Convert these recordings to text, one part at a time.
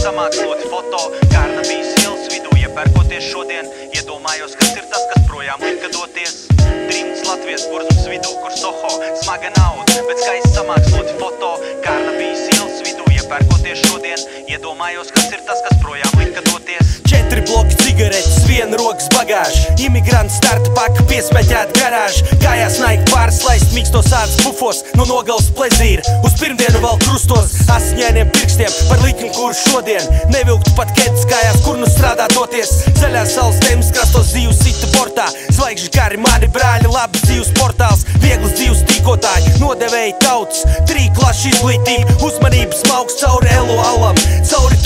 samāksloti foto Kārnabijas ielas vidū, iepērkoties šodien Iedomājos, kas ir tas, kas projām lika doties. Trimts Latvijas burzums vidū, kur Soho Smaga nauda, bet skaisti samāksloti foto Kārnabijas ielas vidū, iepērkoties šodien Iedomājos, kas ir tas, kas projām lika doties. Četri bloki cigaretes, viena rokas bagāža Imigrantu starta paka piesmeķēt garāžu Kājās naik pārslaist mīkstos ādas bufos No nogals plezīra, uz pirmdienu vēl krustos Asiņainiem pirkstiem. Par likmi, kur šodien Nevilktu pat ķedes kājās, kur nu strādā doties Zaļās salas tēmas krastos dzīves sita portā. Zvaigžņi gari mani brāļi, labs dzīves portāls. Vieglas dzīves tīkotāji, nodevēji tautas. Trīklaši izglītība, uzmanības smauks cauri elo alam. Cauri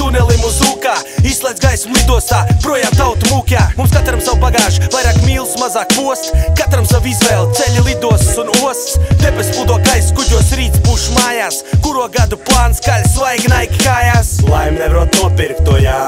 izslēdz gaismu lidostā Projām tautu mūkjā, mums katram savu bagāžu Vairāk mīls, mazāk post, katram savu izvēli Ceļi lidostas un ostas, debes pludo gaisa Kuģos rīts būšu mājās, kuro gadu plāns Kaļ svaigi naiki kājās. Laim nevarot nopirkt,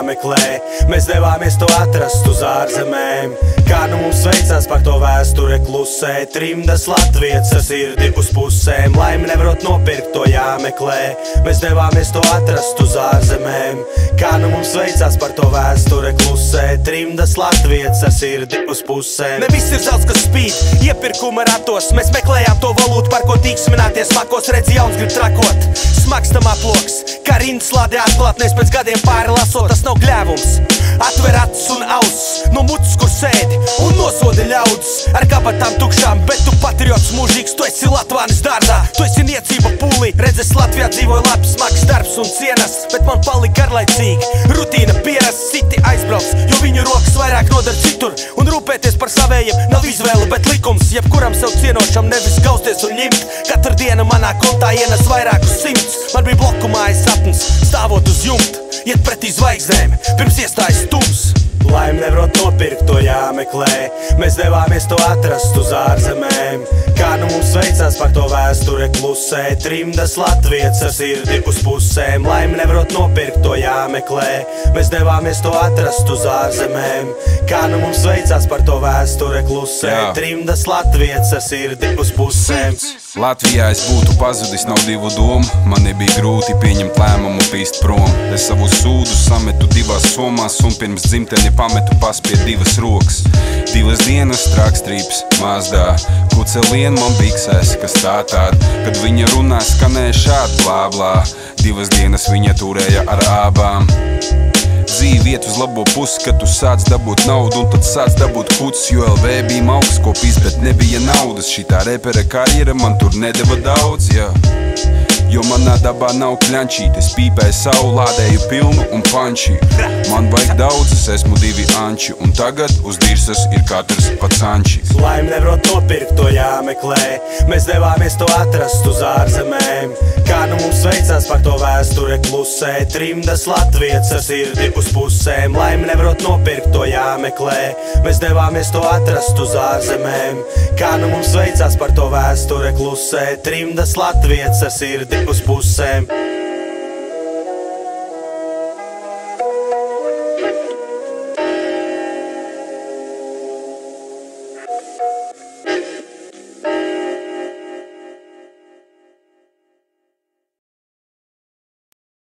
jāmeklē Mēs devāmies to atrast uz ārzemēm. Kā nu mums veicās par to vēsture klusē. Trimdas Latvijas ar sirdi uz pusēm. Laim nevarot nopirkt, to jāmeklē. Mēs devāmies to atrast uz ārzemēm. Kā nu mums veicās par to vēsture klusē. Trimdas Latvijas ar sirdi uz pusēm. Ne viss ir zelts, kas spīd, iepirkuma ratos. Mēs meklējām to valūtu, par ko tīksmināties makos. Redzi jauns grib trakot, smags tam aploks Kā rindas lādē atklātnēs pēc gadiem pāri lasot. Tas nav gļēvums, atver acis un auss No mutes, kur sēdi. Un nosoda ļaudis. Ar kabatām tukšām, bet tu patriots mūžīgs. Tu esi Latvānis dārzā, tu esi niecība pūlī. Redzes Latvijā dzīvoja labs, smags darbs un cienas. Bet man palika garlaicīgi, rutīna pieras Citi aizbrauks, jo viņu rokas vairāk nodar citur. Un rūpēties par savējiem nav izvēle, bet likums. Jebkuram sev cienošam nevis gausties un ņemt. Katru dienu manā kontā ienes vairākus simtus Man bija bloku mājas sapnis, stāvot uz jumta Iet pretī zvaigznēm, pirms iestājas tums. Laim nevarot nopirkt, to jāmeklē Mēs devāmies to atrast uz ārzemēm. Kā nu mums veicās par to vēsture klusē. Trimdas Latvijas ar sirdi uz pusēm. Laim nevarot nopirkt, to jāmeklē. Mēs devāmies to atrast uz ārzemēm. Kā nu mums veicās par to vēsture klusē. Jā. Trimdas Latvijas ar sirdi uz pusēm. Latvijā es būtu pazudis nav divu domu. Man nebija grūti pieņemt lēmumu pīst prom. Es savu sūdu sametu divās somās Un pirms dzimteni pametu paspie divas rokas Divas dienas trakstrīps mazdā. Kucelien man biksēs, kas tā tāda Kad viņa runā skanēja šādi blā blā. Divas dienas viņa turēja ar ābām. Dzīve iet uz labo pusi, kad tu sāc dabūt naudu Un tad sāc dabūt pucis, jo LV bija mauks kopijas Bet nebija naudas, šitā repere karjera man tur nedeva daudz, jā Jo manā dabā nav kļančīt, es pīpēju savu, lādēju pilnu un panči. Man vajag daudz, es esmu divi anči Un tagad uz dirsas ir katrs pats ančis Laim nevarot nopirkt, to jāmeklē. Mēs devāmies to atrast uz ārzemēm. Kā nu mums veicās par to vēsture klusē? Trimdas Latvijas ar sirdi uz pusēm. Laim nevarot nopirkt, to jāmeklē. Mēs devāmies to atrast uz ārzemēm. Kā nu mums veicās par to vēsture klusē? Trimdas Latvijas ar sirdi uz pusēm